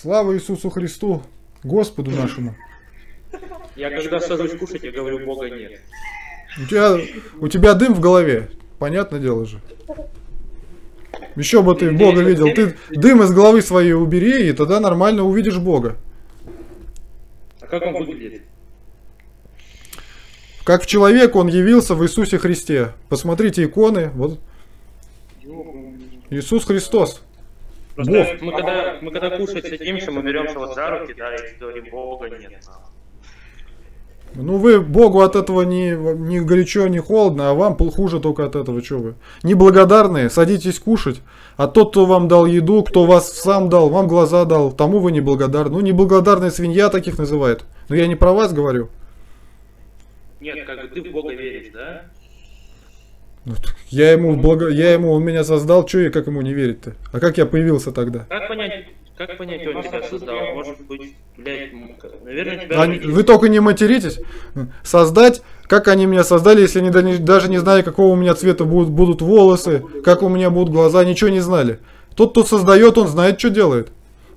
Слава Иисусу Христу, Господу нашему. Я когда сажусь кушать, я говорю, Бога нет. У тебя, у тебя дым в голове, понятное дело же. Еще бы ты Бога видел. Ты дым из головы своей убери, и тогда нормально увидишь Бога. А как он выглядит? Как в человек он явился в Иисусе Христе. Посмотрите иконы. Вот Иисус Христос. Просто Бог. мы когда, мы когда кушать садимся, мы беремся вот за руки, да, и говорим, Бога нет. Ну вы Богу от этого не, не горячо, не холодно, а вам хуже только от этого, что вы. Неблагодарные, садитесь кушать, а тот, кто вам дал еду, кто вас сам дал, вам глаза дал, тому вы неблагодарны. Ну неблагодарная свинья таких называют. Но я не про вас говорю. Нет, как бы ты в Бога веришь, да? Ну, Я ему, благо... я ему, он меня создал, что я как ему не верить-то? А как я появился тогда? Как понять, как понять, он тебя создал? Может быть, блядь, наверное, тебя... Они- вы только не материтесь. Создать, как они меня создали, если они даже не знали, какого у меня цвета будут, будут волосы, как у меня будут глаза, ничего не знали. Тот, кто создает, он знает, что делает.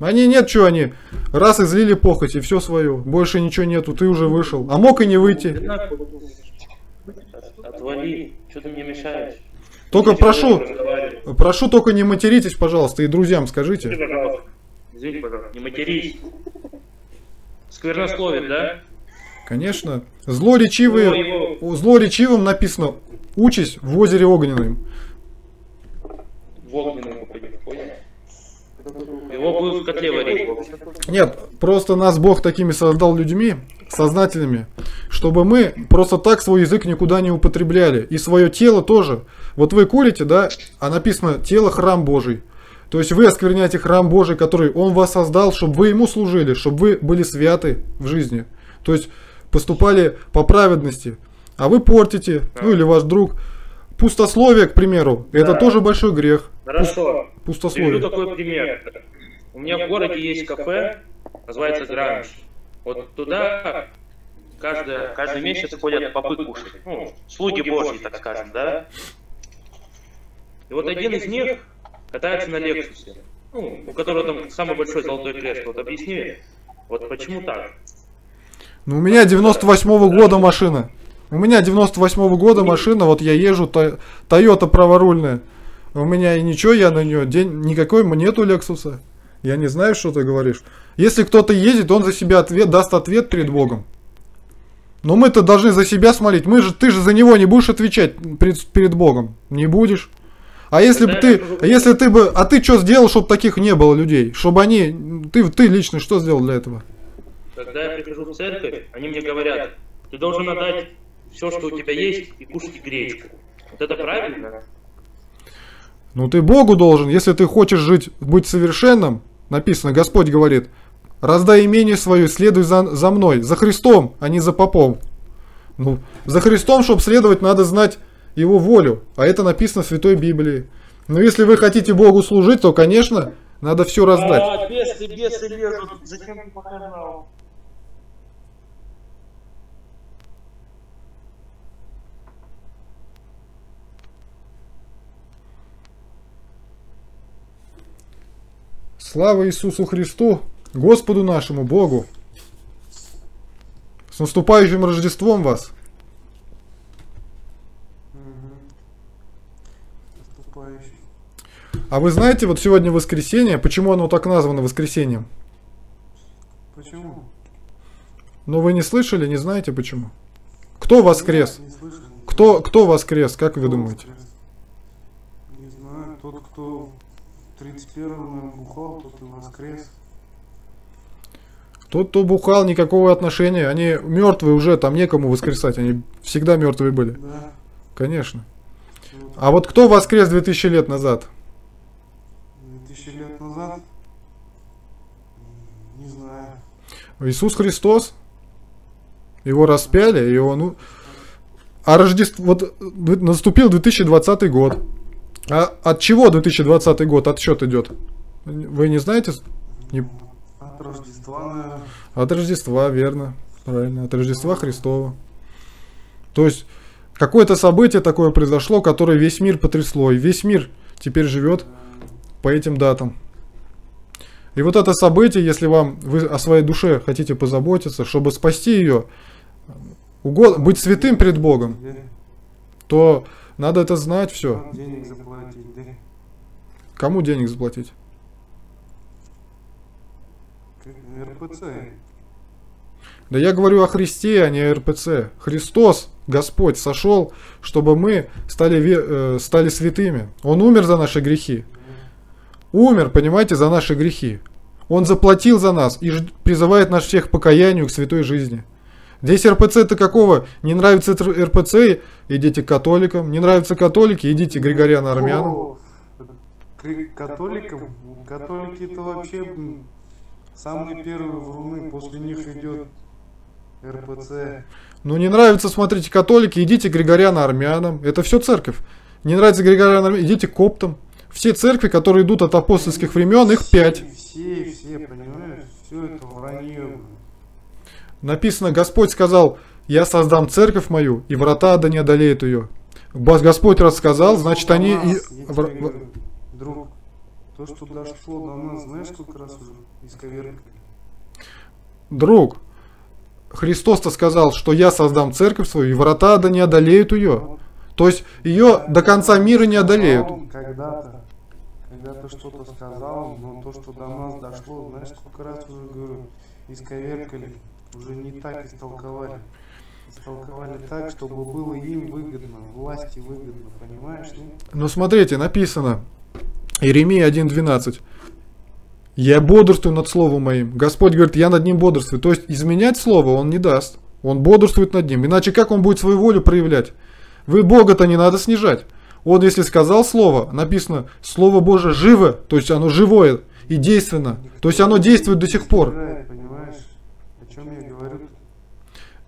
Они нет, что они. Раз излили похоть и все свое. Больше ничего нету, ты уже вышел. А мог и не выйти. Отвали, что ты мне мешаешь? Только прошу, прошу, только не материтесь, пожалуйста, и друзьям скажите. пожалуйста. Извини, пожалуйста, не матерись. Сквернословит, да? Конечно. Злоречивые, злоречивым написано, учись в озере огненном. В попадет, понял? Его будет в котле варить. Нет, просто нас Бог такими создал людьми, сознательными, чтобы мы просто так свой язык никуда не употребляли. И свое тело тоже. Вот вы курите, да, а написано тело храм Божий. То есть вы оскверняете храм Божий, который Он вас создал, чтобы вы Ему служили, чтобы вы были святы в жизни. То есть поступали по праведности. А вы портите, ну или ваш друг. Пустословие, к примеру, это Да. тоже большой грех. Хорошо. Приведу Пустословие. такой пример. У меня в городе есть кафе, называется Гранж. Вот туда каждый, каждый месяц ходят попы кушать. Ну, слуги божьи, так скажем, да? И вот один из них катается на Лексусе. Ну, у которого там самый большой золотой крест. Вот объясни, вот почему так? Ну, у меня 98-го года машина. У меня 98-го года машина, вот я езжу, Toyota праворульная. У меня и ничего, я на нее, день, никакой нету Лексуса. Я не знаю, что ты говоришь. Если кто-то ездит, он за себя ответ, даст ответ перед Богом. Но мы-то должны за себя смотреть. Мы же, ты же за него не будешь отвечать перед, перед Богом. Не будешь. А если бы ты, а если ты бы, а ты что сделал, чтобы таких не было людей? Чтобы они, ты, ты лично что сделал для этого? Когда я прихожу в церковь, они мне говорят, ты должен отдать все, что у тебя есть, и кушать гречку. Вот это правильно? Ну ты Богу должен, если ты хочешь жить, быть совершенным, написано, Господь говорит, раздай имение свое, следуй за, за мной, за Христом, а не за попом. Ну, за Христом, чтобы следовать, надо знать Его волю, а это написано в Святой Библии. Но если вы хотите Богу служить, то, конечно, надо все раздать. А, бесы, бесы лезут. Зачем? Слава Иисусу Христу, Господу нашему Богу. С наступающим Рождеством вас! А вы знаете, вот сегодня воскресенье, почему оно так названо воскресеньем? Почему? Ну вы не слышали, не знаете почему? Кто воскрес? Кто, кто воскрес, как вы думаете? 31-го бухал, тот и воскрес. Тот, кто бухал, никакого отношения. Они мертвые уже, там некому воскресать. Они всегда мертвые были. Да. Конечно. Вот А вот кто воскрес 2000 лет назад? 2000 лет назад? Не знаю. Иисус Христос. Его распяли, и он... ну, А Рождество... Вот д- наступил 2020 год. А от чего 2020 год отсчет идет? Вы не знаете? Не- От Рождества. От Рождества, верно. Правильно, от Рождества Христова. То есть, какое-то событие такое произошло, которое весь мир потрясло. И весь мир теперь живет по этим датам. И вот это событие, если вам вы о своей душе хотите позаботиться, чтобы спасти ее, угод, быть святым перед Богом, то надо это знать все. Денег заплатить, да? Кому денег заплатить? РПЦ. Да я говорю о Христе, а не о РПЦ. Христос, Господь, сошел, чтобы мы стали, э, стали святыми. Он умер за наши грехи. Умер, понимаете, за наши грехи. Он заплатил за нас и призывает нас всех к покаянию, к святой жизни. Здесь РПЦ-то какого? Не нравится РПЦ, идите к католикам. Не нравятся католики, идите к Григориану Армянам. О, к католикам, католики это вообще самые первые вруны, после них идет РПЦ. Ну не нравится, смотрите, католики, идите к Григориану Армянам. Это все церковь. Не нравится Григориану Армянам, идите к коптам. Все церкви, которые идут от апостольских времен, их пять. Все, все, понимаешь, все это вранье. Написано, Господь сказал, я создам церковь мою, и врата ада не одолеют ее. Господь рассказал, значит они... и- друг, то, что дошло до нас, знаешь, сколько раз уже исковеркали? Друг, Христос-то сказал, что я создам церковь свою, и врата ада не одолеют ее. То есть ее до конца мира не одолеют. Когда-то, когда-то что-то сказал, но то, что до нас дошло, знаешь, сколько раз уже говорю, исковеркали, уже не так истолковали. Истолковали так, чтобы было им выгодно, власти выгодно, понимаешь? Ну, Но смотрите, написано, Иеремия 1.12. Я бодрствую над словом моим. Господь говорит, я над ним бодрствую. То есть изменять слово он не даст. Он бодрствует над ним. Иначе как он будет свою волю проявлять? Вы Бога-то не надо снижать. Он, если сказал слово, написано, Слово Божие живо, то есть оно живое и действенно. То есть оно действует до сих пор. понимаешь? О чем я говорю?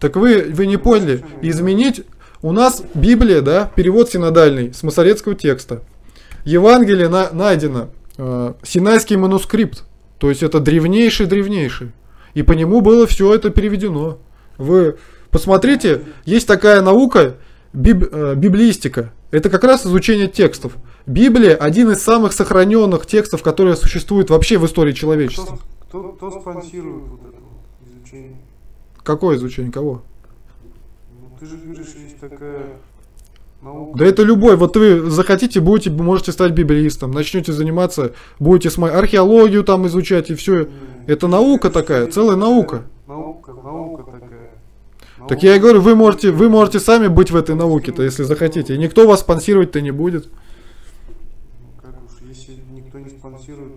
Так вы, вы не поняли. Изменить... У нас Библия, да, перевод синодальный с масоретского текста. Евангелие на- найдено. э, Синайский манускрипт. То есть это древнейший-древнейший. И по нему было все это переведено. Вы посмотрите, есть такая наука, биб- э, библиистика. Это как раз изучение текстов. Библия один из самых сохраненных текстов, которые существуют вообще в истории человечества. Кто, кто, кто спонсирует вот это вот изучение? Какое изучение? Кого? Ну, ты же говоришь, есть такая наука. Да это любой. Вот вы захотите, будете, можете стать библеистом, начнете заниматься, будете смо- археологию там изучать и все. М, Это наука такая, целая наука. Наука, наука такая. Так Наука. я и говорю, вы можете, вы можете сами быть в этой науке-то, если захотите. И никто вас спонсировать-то не будет. Ну, Как уж, если никто не спонсирует,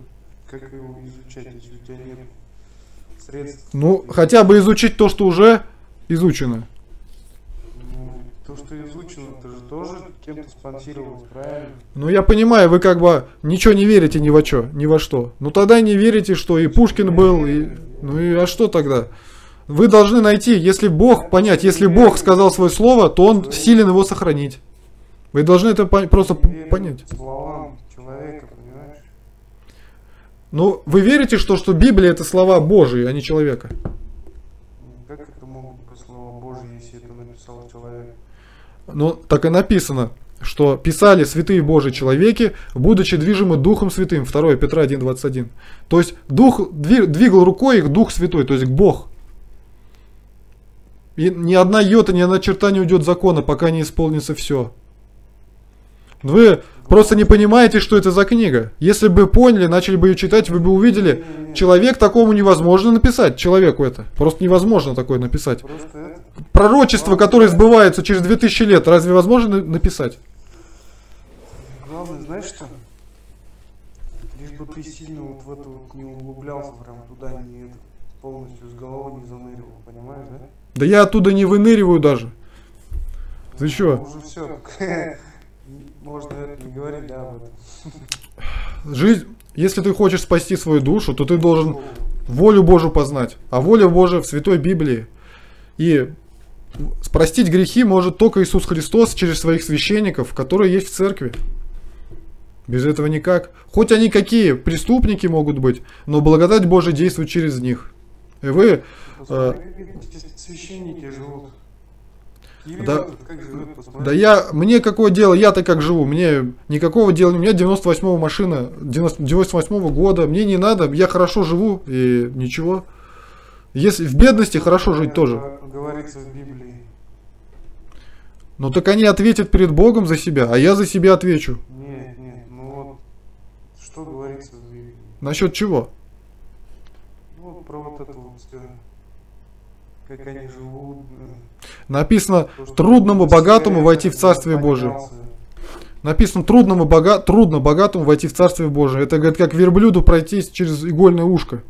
как его изучать, если у тебя нет средств? Ну, хотя бы изучить то, что уже изучено. Ну, то, что изучено, это же тоже кем-то спонсировалось, правильно? Ну, я понимаю, вы как бы ничего не верите ни во что, ни во что. Ну, тогда не верите, что и Пушкин был, и... Ну, и а что тогда? Вы должны найти, если Бог, понять, если Бог сказал свое слово, то Он силен его сохранить. Вы должны это просто понять. Понимаешь? Ну, вы верите, что, что Библия это слова Божьи, а не человека? Как это могут быть слова Божьи, если это написал человек? Ну, так и написано, что писали святые Божьи человеки, будучи движимы Духом Святым. 2 Петра 1.21. То есть Дух дви- двигал рукой их Дух Святой, то есть Бог. И ни одна йота, ни одна черта не уйдет закона, пока не исполнится все. Вы просто не понимаете, что это за книга. Если бы поняли, начали бы ее читать, вы бы увидели, человек такому невозможно написать, человеку это. Просто невозможно такое написать. Пророчество, которое сбывается через 2000 лет, разве возможно на- написать? главное, знаешь что? Лишь бы ты сильно вот в это вот не углублялся, прям туда не полностью с головой не заныривал, понимаешь, да? Да я оттуда не выныриваю даже. Ты чё? Уже все. Можно это не говорить, да, об этом. Жизнь, если ты хочешь спасти свою душу, то ты должен волю Божию познать. А воля Божия в Святой Библии. И простить грехи может только Иисус Христос через своих священников, которые есть в церкви. Без этого никак. Хоть они какие преступники могут быть, но благодать Божия действует через них. И вы, эти священники живут. Кирилл Да- как посмотри. Да я, мне какое дело, я-то как живу, мне никакого дела, у меня 98 машина, 90 98 года, мне не надо, я хорошо живу и ничего. Если в бедности хорошо жить Это тоже. Говорится в Библии. Ну так они ответят перед Богом за себя, а я за себя отвечу. Нет, нет, ну вот, что говорится в Библии? Насчет чего? Ну, вот про вот это вот все. Как они живут. Написано, трудному богатому войти в Царствие. Божие. Написано, трудному бога... трудно богатому войти в Царствие Божие. Это, говорит, как верблюду пройти через игольное ушко.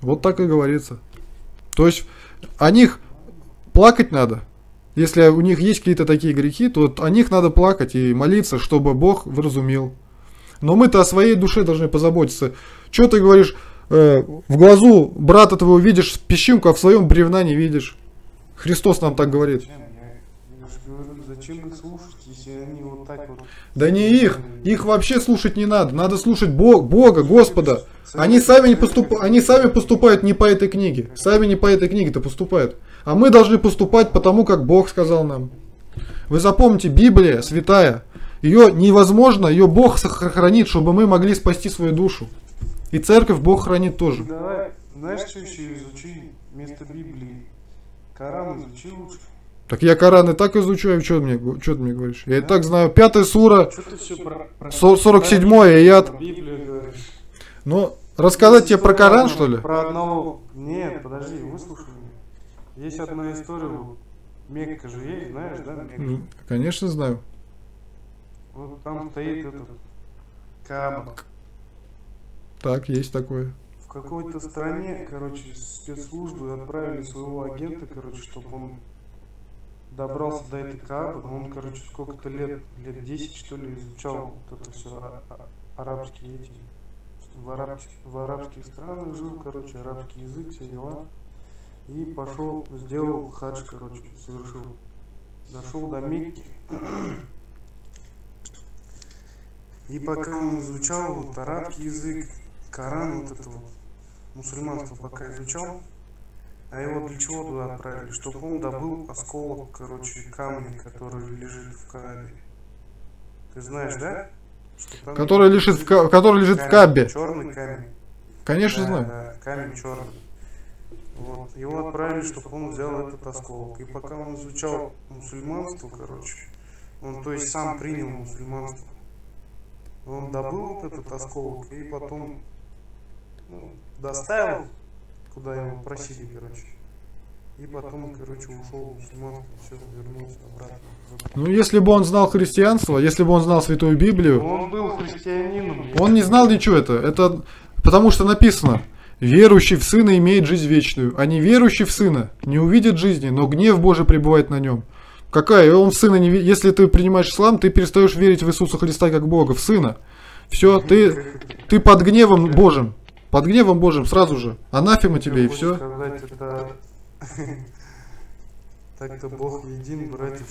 Вот так и говорится. То есть о них плакать надо. Если у них есть какие-то такие грехи, то о них надо плакать и молиться, чтобы Бог вразумил. Но мы-то о своей душе должны позаботиться. Что ты говоришь, э, в глазу брата твоего видишь песчинку, а в своем бревна не видишь. Христос нам так говорит. Зачем? Их слушать, если они вот так вот... Да не их, их вообще слушать не надо. Надо слушать Бог, Бога, Господа. Они сами, не поступ... они сами поступают не по этой книге. Сами не по этой книге-то поступают. А мы должны поступать потому, как Бог сказал нам. Вы запомните, Библия святая. Ее невозможно, ее Бог сохранит, чтобы мы могли спасти свою душу. И церковь Бог хранит тоже. Давай, знаешь, что еще изучи вместо Библии? Коран изучи лучше. Так я Коран и так изучаю, что мне, что ты мне говоришь? Я и так знаю. Пятая сура, Что ты все про... про... со- 47 аят. Про Библию говоришь. Ну, рассказать тебе про Коран, что ли? Про одного... Нет, подожди, выслушай меня. Есть одна история, Мекка же есть, знаешь, да, Мекка? Ну, Конечно, знаю. Вот там стоит этот Кааба. Так, есть такое. Какой-то стране, короче, спецслужбы отправили своего агента, короче, чтобы он добрался до этой Каабы. Он, короче, сколько-то лет, лет 10, что ли, изучал вот это все арабские эти, в арабских, в арабских странах жил, короче, арабский язык, все дела. И пошел, сделал хадж, короче, совершил. Дошел до Мекки. И пока он изучал вот арабский язык, Коран, вот это вот, мусульманство пока изучал, а его для чего туда отправили? Чтобы он добыл осколок, короче, камня, который лежит в Каабе. Ты знаешь, да? Там Который лежит в, Ка- который лежит в Каббе. Черный камень. Конечно, Да, знаю. да, камень черный. Вот. Его отправили, чтобы он взял этот осколок. И пока он изучал мусульманство, короче, он то есть сам принял мусульманство. Он добыл вот этот осколок и потом ну, доставил, куда его просили, короче. И потом, короче, ушел мусульманство, все, вернулся обратно. Ну, если бы он знал христианство, если бы он знал Святую Библию, Он был христианином. он не знал ничего это. Это потому что написано, верующий в Сына имеет жизнь вечную, а не верующий в Сына не увидит жизни, но гнев Божий пребывает на нем. Какая? Он в Сына не ви- Если ты принимаешь ислам, ты перестаешь верить в Иисуса Христа как Бога, в Сына. Все, ты, ты под гневом Божьим. Под гневом Божьим сразу же. Анафема тебе и все. сказать, это... Так-то Бог един, братьев.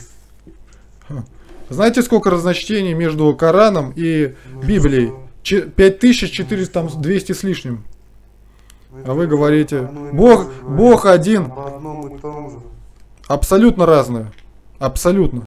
Знаете, сколько разночтений между Кораном и Ну, Библией? что? Че- 5400, там 200 с лишним. Это А вы говорите, Бог- Бог один. Абсолютно разное. Абсолютно.